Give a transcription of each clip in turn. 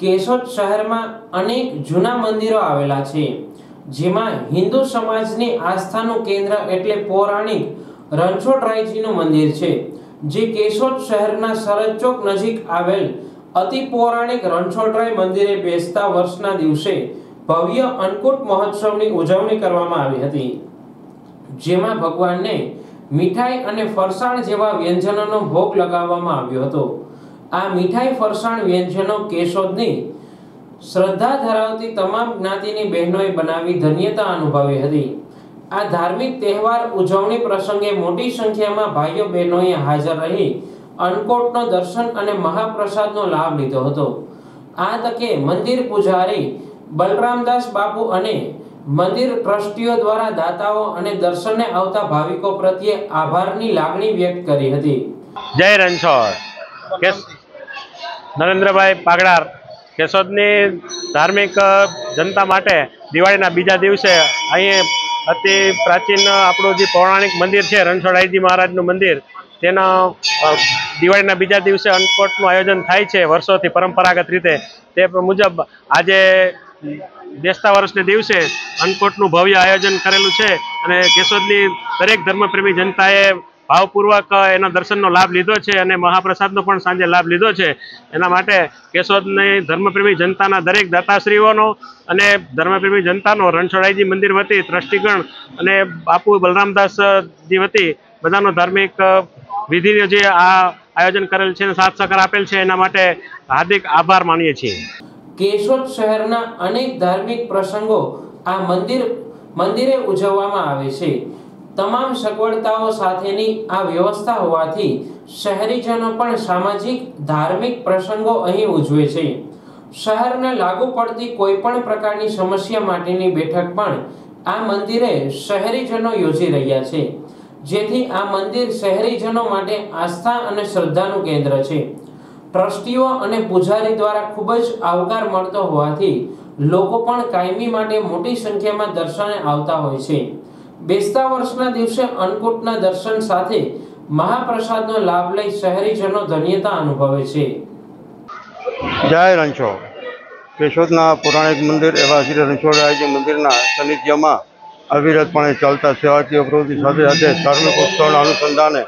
કેશોદ શહેરમાં અનેક જૂના મંદિરો આવેલા છે, જેમાં હિન્દુ સમાજની આસ્થાનું કેન્દ્ર એટલે પૌરાણિક રણછોડરાયજીનું મંદિર છે, જે કેશોદ શહેરના સરદ ચોક નજીક આવેલ અતિ પૌરાણિક રણછોડરાય મંદિરે બેસતા વર્ષના દિવસે ભવ્ય અન્નકૂટ મહોત્સવની ઉજવણી કરવામાં આવી હતી. જેમાં ભગવાનને મીઠાઈ અને ફરસાણ જેવા વ્યંજનોનો ભોગ લગાવવામાં આવ્યો હતો. આ મીઠાઈ ફરસાણ વ્યંજનો કેશોદની શ્રદ્ધા ધરાવતી તમામ જ્ઞાતિની બહેનોએ બનાવી ધન્યતા અનુભવી હતી. આ ધાર્મિક તહેવાર ઉજવણી પ્રસંગે મોટી સંખ્યામાં ભાઈઓ બહેનોએ હાજર રહી અન્નકોટનો દર્શન અને મહાપ્રસાદનો લાભ લીધો હતો. આ તકે મંદિર પૂજારી બલરામદાસ બાપુ અને મંદિર ટ્રસ્ટીઓ દ્વારા દાતાઓ અને દર્શને આવતા ભાવિકો પ્રત્યે આભારની લાગણી વ્યક્ત કરી હતી. જય રણછોડ. નરેન્દ્રભાઈ પાગડાર કેશોદની ધાર્મિક જનતા માટે દિવાળીના બીજા દિવસે અહીં અતિ પ્રાચીન આપણું જે પૌરાણિક મંદિર છે રણછોડાઈજી મહારાજનું મંદિર, તેના દિવાળીના બીજા દિવસે અન્નકોટનું આયોજન થાય છે વર્ષોથી પરંપરાગત રીતે. તે મુજબ આજે બેસતા વર્ષને દિવસે અન્નકોટનું ભવ્ય આયોજન કરેલું છે અને કેશોદની દરેક ધર્મપ્રેમી જનતાએ ભાવપૂર્વક એના દર્શનનો લાભ લીધો છે અને મહાપ્રસાદનો પણ સાંજે લાભ લીધો છે. એના માટે કેશોદની ધર્મપ્રેમી જનતાના દરેક દાતાશ્રીઓનો અને ધર્મપ્રેમી જનતાનો રણછોડાઈજી મંદિર વતી ટ્રસ્ટીગણ અને બાપુ બલરામદાસજી વતી બધાનો ધાર્મિક વિધિનો જે આ આયોજન કરેલ છે સાથ સહકાર આપેલ છે, એના માટે હાર્દિક આભાર માનીએ છીએ. કેશોદ શહેરના અનેક ધાર્મિક પ્રસંગો આ મંદિર, મંદિરે ઉજવવામાં આવે છે. તમામ સગવડતાઓ સાથેની આ વ્યવસ્થા હોવાથી શહેરીજનો પણ સામાજિક, ધાર્મિક પ્રસંગો અહીં ઉજવે છે. શહેરને લાગુ પડતી કોઈ પણ પ્રકારની સમસ્યા માટેની બેઠક પણ આ મંદિરે શહેરીજનો યોજી રહ્યા છે. જેથી આ મંદિર શહેરીજનો માટે આસ્થા અને શ્રદ્ધાનું કેન્દ્ર છે. ટ્રસ્ટીઓ અને પૂજારી દ્વારા ખૂબ જ આવકાર મળતો હોવાથી લોકો પણ કાયમી માટે મોટી સંખ્યામાં દર્શને આવતા હોય છે. બેસતા વર્ષના દિવસે અન્નકૂટના દર્શન સાથે મહાપ્રસાદનો લાભ લઈ શહેરીજનો ધન્યતા અનુભવે છે. જય રણછો કેશોદના પૌરાણિક મંદિર એવા શ્રી રણછોડરાયજી મંદિરના સાનિધ્યમાં અવિરતપણે ચાલતા સેવાકીય પ્રવૃત્તિ સાથે સાથે ધાર્મિક અનુસંધાને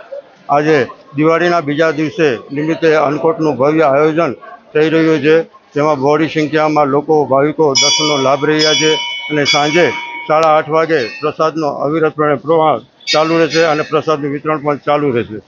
આજે દિવાળીના બીજા દિવસે નિમિત્તે અન્નકોટનું ભવ્ય આયોજન થઈ રહ્યું છે. તેમાં બહોળી સંખ્યામાં લોકો, ભાવિકો, દર્શનનો લાભ રહ્યા છે અને સાંજે સાડા આઠ વાગે પ્રસાદનો અવિરતપણે પ્રવાહ ચાલુ રહેશે અને પ્રસાદનું વિતરણ પણ ચાલુ રહેશે.